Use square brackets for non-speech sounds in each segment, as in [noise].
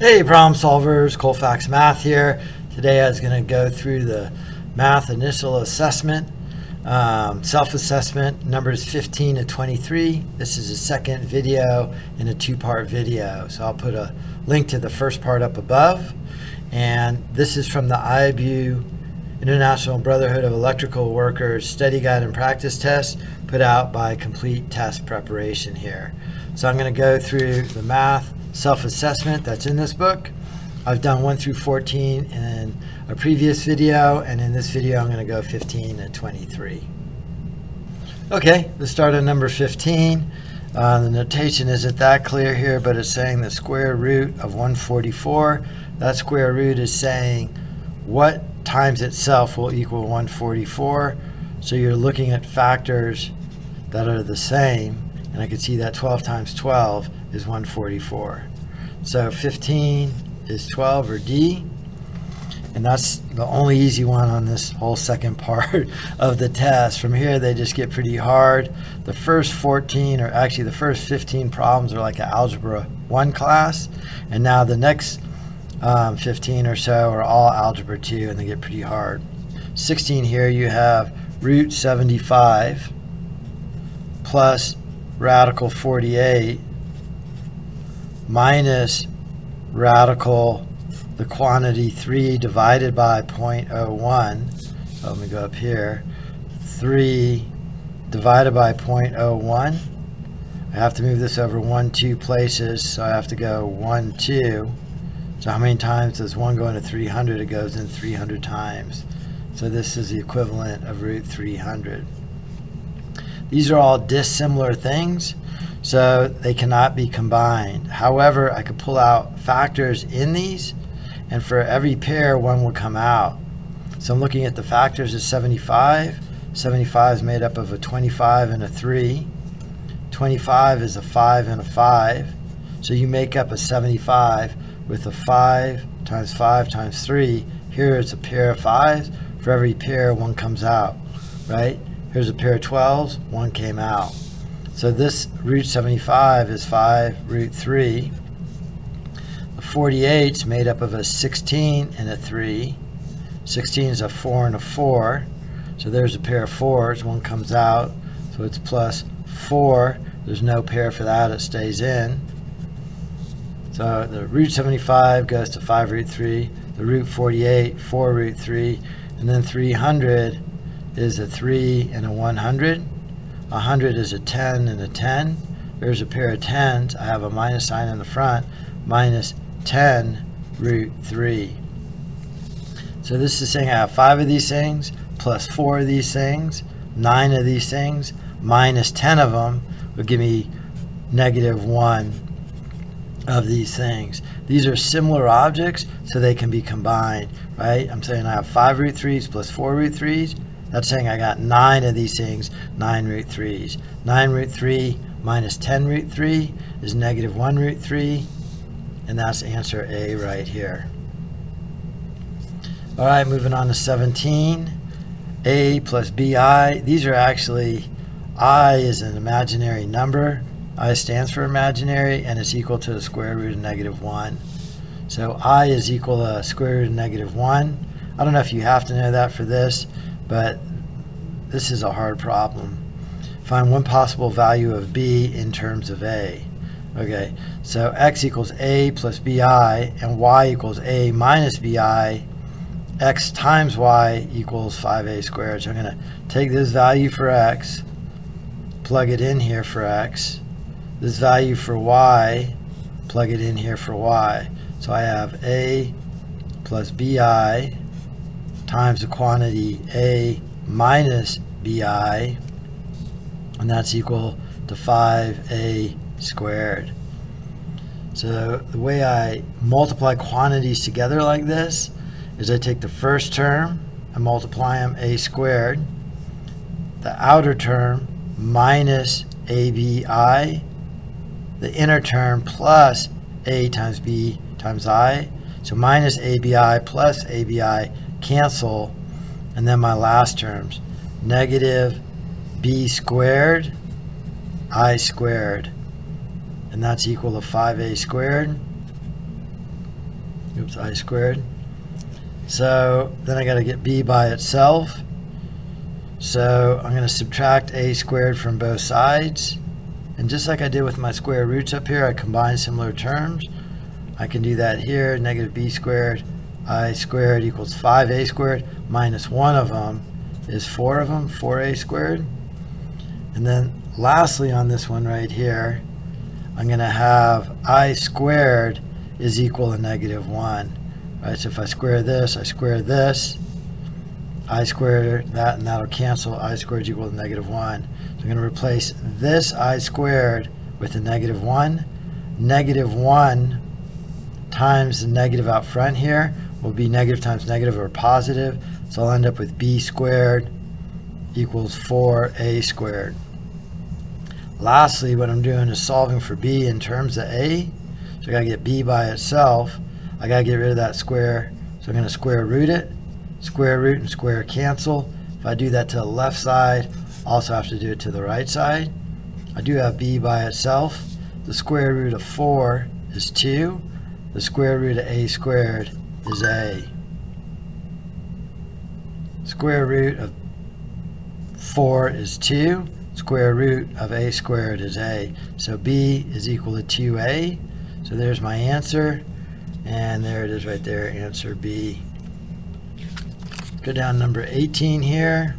Hey, problem solvers, Colfax Math here. Today I was going to go through the math initial assessment, um, self-assessment, numbers 15 to 23. This is a second video in a two-part video. So I'll put a link to the first part up above. And this is from the IBEW International Brotherhood of Electrical Workers Study Guide and Practice Test put out by Complete Test Preparation here. So I'm going to go through the math, self-assessment that's in this book. I've done 1 through 14 in a previous video, and in this video I'm going to go 15 and 23. Okay, let's start at number 15. Uh, the notation isn't that clear here, but it's saying the square root of 144. That square root is saying what times itself will equal 144. So you're looking at factors that are the same and I can see that 12 times 12 is 144. So 15 is 12 or D, and that's the only easy one on this whole second part [laughs] of the test. From here, they just get pretty hard. The first 14, or actually the first 15 problems are like an Algebra 1 class, and now the next um, 15 or so are all Algebra 2, and they get pretty hard. 16 here, you have root 75 plus radical 48 minus radical the quantity 3 divided by 0.01 let me go up here 3 divided by 0.01 I have to move this over 1 2 places so I have to go 1 2 so how many times does 1 go into 300 it goes in 300 times. So this is the equivalent of root 300 these are all dissimilar things, so they cannot be combined. However, I could pull out factors in these, and for every pair, one will come out. So I'm looking at the factors as 75. 75 is made up of a 25 and a 3. 25 is a 5 and a 5. So you make up a 75 with a 5 times 5 times 3. Here it's a pair of 5s. For every pair, one comes out, right? Here's a pair of 12s, one came out. So this root 75 is 5 root 3. The 48 is made up of a 16 and a 3. 16 is a 4 and a 4. So there's a pair of 4s, one comes out. So it's plus 4. There's no pair for that, it stays in. So the root 75 goes to 5 root 3. The root 48, 4 root 3. And then 300 is a 3 and a 100. 100 is a 10 and a 10. There's a pair of 10s. I have a minus sign in the front. Minus 10 root 3. So this is saying I have 5 of these things, plus 4 of these things, 9 of these things, minus 10 of them would give me negative 1 of these things. These are similar objects, so they can be combined, right? I'm saying I have 5 root 3s plus 4 root 3s that's saying I got 9 of these things, 9 root 3's. 9 root 3 minus 10 root 3 is negative 1 root 3, and that's answer A right here. All right, moving on to 17. A plus BI. These are actually, I is an imaginary number. I stands for imaginary, and it's equal to the square root of negative 1. So I is equal to square root of negative 1. I don't know if you have to know that for this, but this is a hard problem. Find one possible value of b in terms of a. Okay, so x equals a plus bi, and y equals a minus bi. x times y equals 5a squared. So I'm going to take this value for x, plug it in here for x. This value for y, plug it in here for y. So I have a plus bi times the quantity A minus BI, and that's equal to 5A squared. So the way I multiply quantities together like this is I take the first term and multiply them A squared, the outer term minus ABI, the inner term plus A times B times I, so minus ABI plus ABI cancel, and then my last terms, negative b squared i squared, and that's equal to 5a squared oops, i squared. So then I got to get b by itself. So I'm going to subtract a squared from both sides. And just like I did with my square roots up here, I combine similar terms. I can do that here, negative b squared, i squared equals 5a squared, minus one of them is four of them, 4a squared. And then lastly on this one right here, I'm going to have i squared is equal to negative 1. Right, so if I square this, I square this, i squared that, and that'll cancel. i squared is equal to negative 1. So I'm going to replace this i squared with a negative 1. Negative 1 times the negative out front here will be negative times negative or positive. So I'll end up with b squared equals 4a squared. Lastly, what I'm doing is solving for b in terms of a. So I got to get b by itself. I got to get rid of that square. So I'm going to square root it. Square root and square cancel. If I do that to the left side, also have to do it to the right side. I do have b by itself. The square root of 4 is 2. The square root of a squared is a. Square root of 4 is 2 square root of a squared is a. So b is equal to 2a. So there's my answer. And there it is right there, answer B. Go down number 18 here.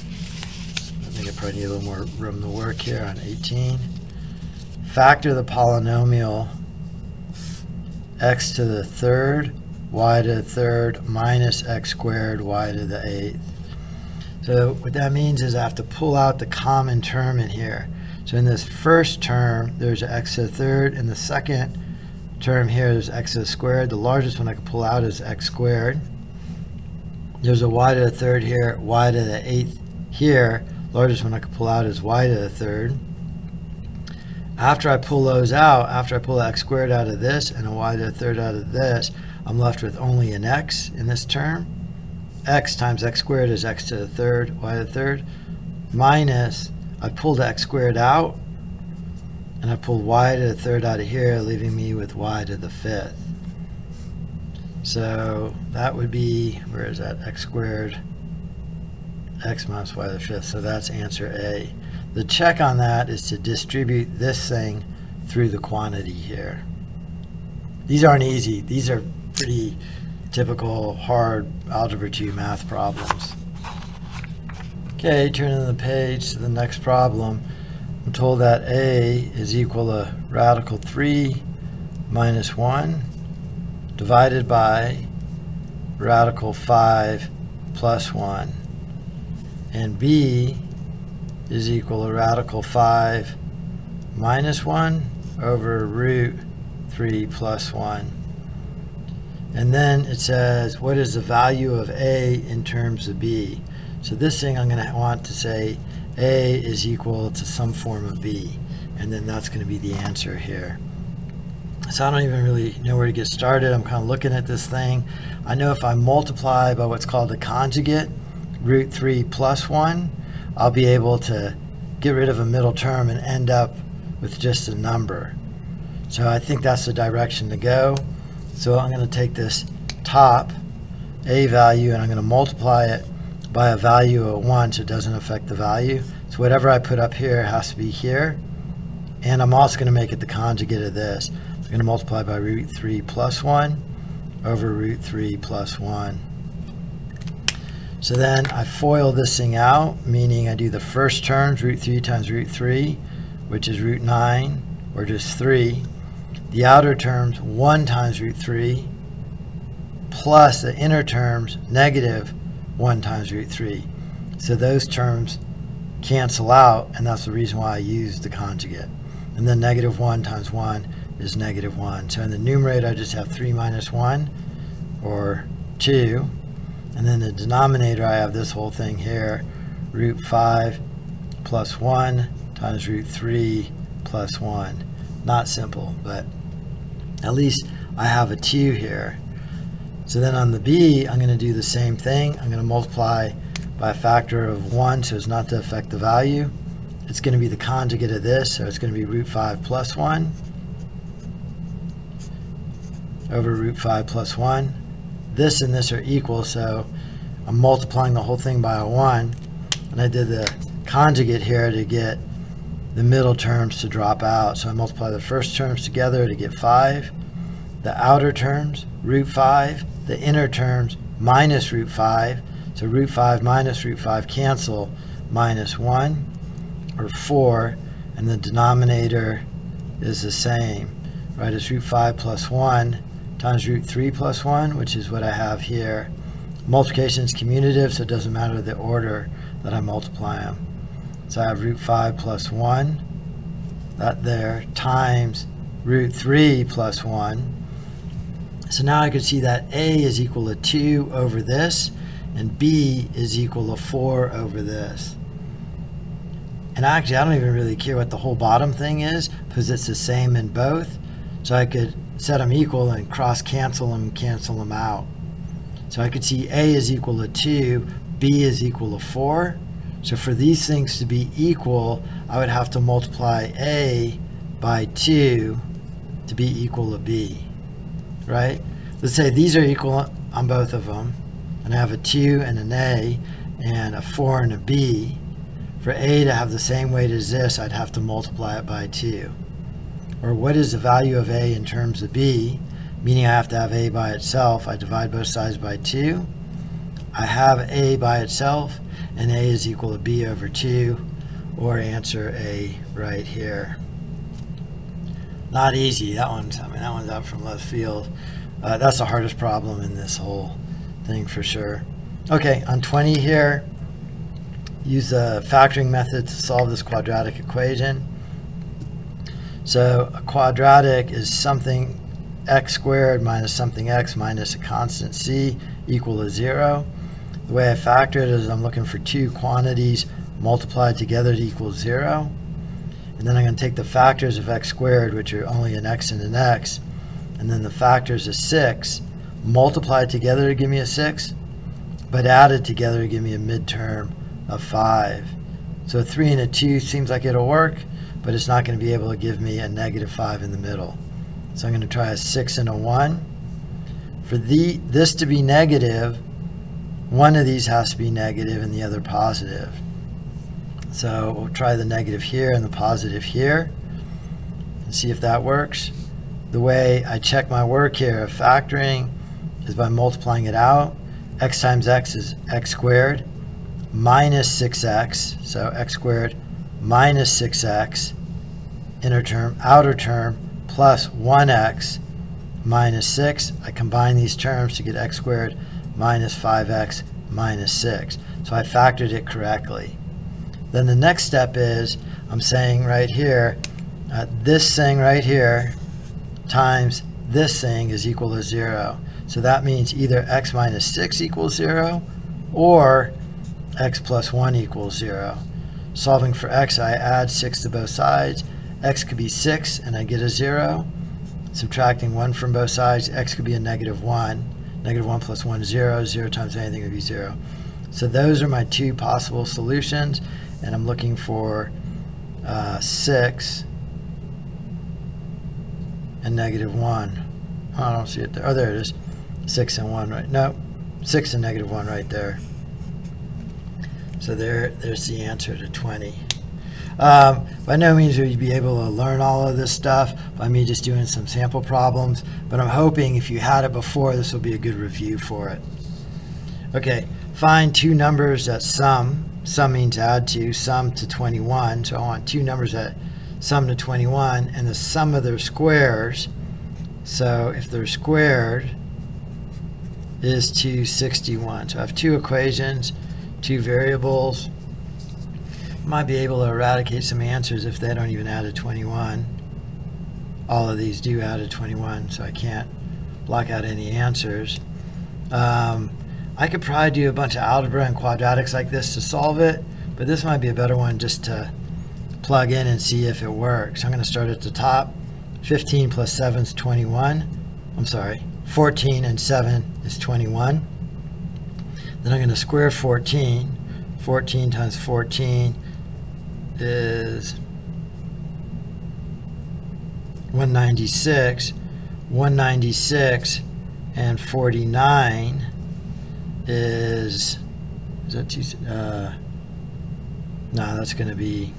I think I probably need a little more room to work here on 18. Factor the polynomial x to the third, y to the third, minus x squared, y to the eighth. So what that means is I have to pull out the common term in here. So in this first term, there's x to the third. In the second term here, there's x to the squared. The largest one I can pull out is x squared. There's a y to the third here, y to the eighth here. Largest one I can pull out is y to the third. After I pull those out, after I pull x squared out of this and a y to the third out of this, I'm left with only an x in this term x times x squared is x to the third, y to the third, minus, I pulled x squared out, and I pulled y to the third out of here, leaving me with y to the fifth. So that would be, where is that, x squared, x minus y to the fifth, so that's answer A. The check on that is to distribute this thing through the quantity here. These aren't easy. These are pretty typical hard Algebra 2 math problems. Okay, turning the page to the next problem. I'm told that A is equal to radical 3 minus 1 divided by radical 5 plus 1. And B is equal to radical 5 minus 1 over root 3 plus 1. And then it says, what is the value of A in terms of B? So this thing I'm going to want to say A is equal to some form of B. And then that's going to be the answer here. So I don't even really know where to get started. I'm kind of looking at this thing. I know if I multiply by what's called the conjugate, root 3 plus 1, I'll be able to get rid of a middle term and end up with just a number. So I think that's the direction to go. So I'm going to take this top A value and I'm going to multiply it by a value of 1 so it doesn't affect the value. So whatever I put up here has to be here. And I'm also going to make it the conjugate of this. I'm going to multiply by root 3 plus 1 over root 3 plus 1. So then I FOIL this thing out, meaning I do the first terms, root 3 times root 3, which is root 9, or just 3 the outer terms 1 times root 3 plus the inner terms negative 1 times root 3. So those terms cancel out, and that's the reason why I use the conjugate. And then negative 1 times 1 is negative 1. So in the numerator, I just have 3 minus 1, or 2. And then the denominator, I have this whole thing here, root 5 plus 1 times root 3 plus 1. Not simple, but at least I have a 2 here. So then on the b, I'm going to do the same thing. I'm going to multiply by a factor of 1 so as not to affect the value. It's going to be the conjugate of this, so it's going to be root 5 plus 1 over root 5 plus 1. This and this are equal, so I'm multiplying the whole thing by a 1. And I did the conjugate here to get the middle terms to drop out. So I multiply the first terms together to get 5. The outer terms, root 5. The inner terms, minus root 5. So root 5 minus root 5 cancel, minus 1 or 4. And the denominator is the same, right? It's root 5 plus 1 times root 3 plus 1, which is what I have here. Multiplication is commutative, so it doesn't matter the order that I multiply them. So I have root 5 plus 1, that there, times root 3 plus 1. So now I can see that A is equal to 2 over this, and B is equal to 4 over this. And actually, I don't even really care what the whole bottom thing is, because it's the same in both. So I could set them equal and cross cancel them, cancel them out. So I could see A is equal to 2, B is equal to 4. So for these things to be equal, I would have to multiply A by 2 to be equal to B, right? Let's say these are equal on both of them, and I have a 2 and an A, and a 4 and a B. For A to have the same weight as this, I'd have to multiply it by 2. Or what is the value of A in terms of B? meaning I have to have A by itself. I divide both sides by 2. I have A by itself, and A is equal to B over 2, or answer A right here. Not easy. That one's, I mean, that one's out from left field. Uh, that's the hardest problem in this whole thing for sure. Okay, on 20 here, use the factoring method to solve this quadratic equation. So a quadratic is something x squared minus something x minus a constant c equal to 0. The way I factor it is I'm looking for two quantities multiplied together to equal 0. And then I'm going to take the factors of x squared, which are only an x and an x, and then the factors of 6 multiplied together to give me a 6, but added together to give me a midterm of 5. So a 3 and a 2 seems like it'll work, but it's not going to be able to give me a negative 5 in the middle. So I'm going to try a 6 and a 1. For the, this to be negative, one of these has to be negative and the other positive. So we'll try the negative here and the positive here and see if that works. The way I check my work here of factoring is by multiplying it out. x times x is x squared minus 6x, so x squared minus 6x, inner term, outer term, plus 1x minus 6. I combine these terms to get x squared minus 5x minus 6. So I factored it correctly. Then the next step is I'm saying right here, uh, this thing right here times this thing is equal to 0. So that means either x minus 6 equals 0 or x plus 1 equals 0. Solving for x, I add 6 to both sides x could be 6 and I get a 0. Subtracting 1 from both sides, x could be a negative 1. Negative 1 plus 1 is 0. 0 times anything would be 0. So those are my two possible solutions, and I'm looking for uh, 6 and negative 1. Oh, I don't see it there. Oh, there it is. 6 and 1 right. No, 6 and negative 1 right there. So there, there's the answer to 20. Um, by no means will you be able to learn all of this stuff by me just doing some sample problems, but I'm hoping if you had it before, this will be a good review for it. Okay, find two numbers that sum. Sum means add to, sum to 21. So I want two numbers that sum to 21 and the sum of their squares. So if they're squared is 261. So I have two equations, two variables, might be able to eradicate some answers if they don't even add a 21. All of these do add a 21, so I can't block out any answers. Um, I could probably do a bunch of algebra and quadratics like this to solve it, but this might be a better one just to plug in and see if it works. I'm going to start at the top. 15 plus 7 is 21. I'm sorry, 14 and 7 is 21. Then I'm going to square 14. 14 times 14 is 196. 196 and 49 is, is that two, uh, no, that's going to be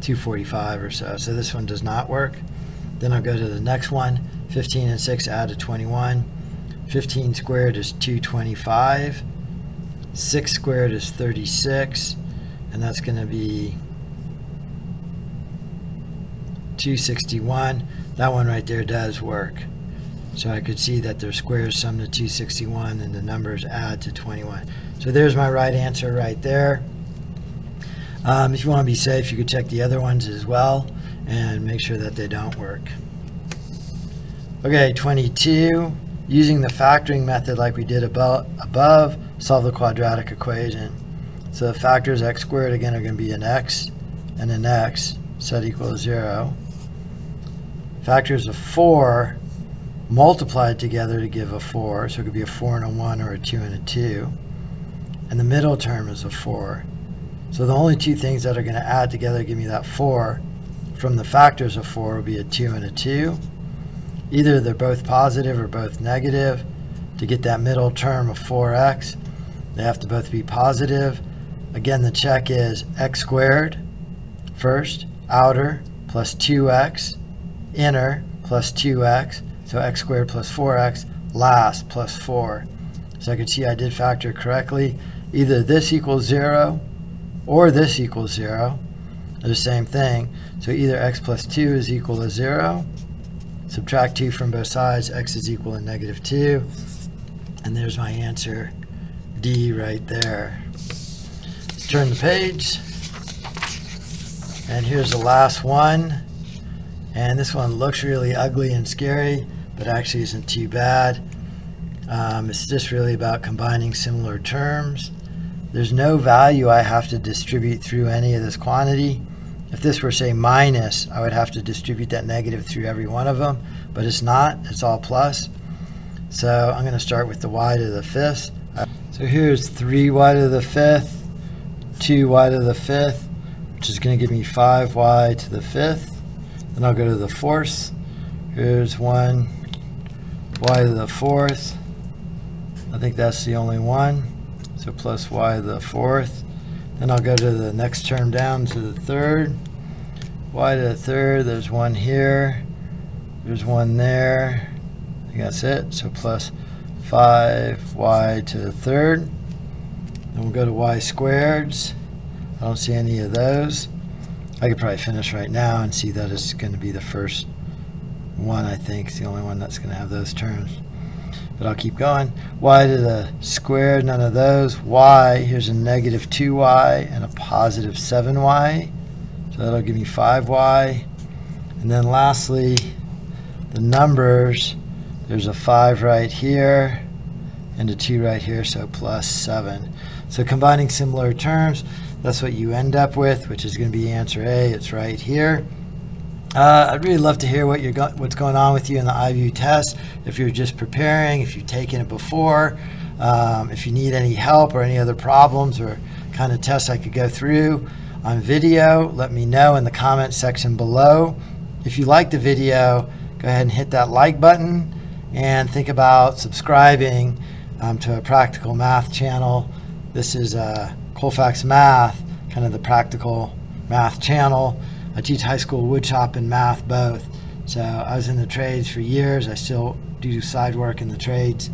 245 or so. So this one does not work. Then I'll go to the next one. 15 and 6 add to 21. 15 squared is 225. 6 squared is 36. And that's going to be 261. That one right there does work. So I could see that their squares sum to 261 and the numbers add to 21. So there's my right answer right there. Um, if you want to be safe, you could check the other ones as well and make sure that they don't work. Okay, 22. Using the factoring method like we did above, above solve the quadratic equation. So the factors x squared again are going to be an x and an x set equals 0. Factors of 4 multiplied together to give a 4, so it could be a 4 and a 1 or a 2 and a 2. And the middle term is a 4. So the only two things that are going to add together to give me that 4 from the factors of 4 will be a 2 and a 2. Either they're both positive or both negative. To get that middle term of 4x, they have to both be positive. Again, the check is x squared first, outer, plus 2x, inner, plus 2x, so x squared plus 4x, last, plus 4. So I can see I did factor correctly. Either this equals 0 or this equals 0. They're the same thing. So either x plus 2 is equal to 0. Subtract 2 from both sides. x is equal to negative 2. And there's my answer, D right there. Let's turn the page. And here's the last one. And this one looks really ugly and scary, but actually isn't too bad. Um, it's just really about combining similar terms. There's no value I have to distribute through any of this quantity. If this were, say, minus, I would have to distribute that negative through every one of them, but it's not. It's all plus. So I'm going to start with the y to the fifth. So here's 3y to the fifth, 2y to the fifth, which is going to give me 5y to the fifth. Then I'll go to the fourth. Here's 1 y to the fourth. I think that's the only one. So plus y to the fourth. Then I'll go to the next term down to the third. y to the third, there's one here. There's one there. I think that's it. So plus 5y to the third. Then we'll go to y squareds. I don't see any of those. I could probably finish right now and see that it's going to be the first one, I think. It's the only one that's going to have those terms. But I'll keep going. y to the squared, none of those. y, here's a negative 2y and a positive 7y. So that'll give me 5y. And then lastly, the numbers, there's a 5 right here and a 2 right here, so plus 7. So combining similar terms, that's what you end up with, which is going to be answer A. It's right here. Uh, I'd really love to hear what you're go what's going on with you in the IBEW test. If you're just preparing, if you've taken it before, um, if you need any help or any other problems or kind of tests I could go through on video, let me know in the comment section below. If you like the video, go ahead and hit that like button and think about subscribing um, to a practical math channel. This is uh, Colfax Math, kind of the practical math channel. I teach high school woodshop and math both. So I was in the trades for years. I still do side work in the trades.